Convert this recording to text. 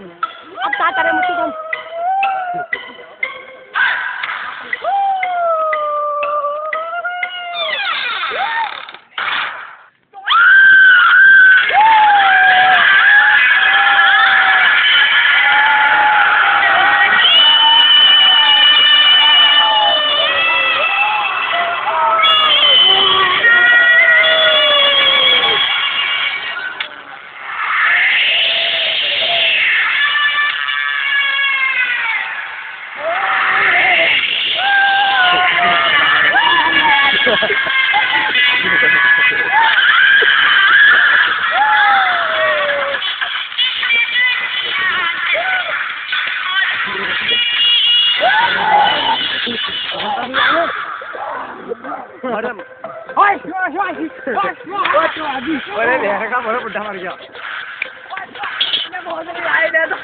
Ang tatara mo siya. मरम ओए अरे लहर का बड़ा बुड्ढा मर गया मैं बहुत नहीं आया था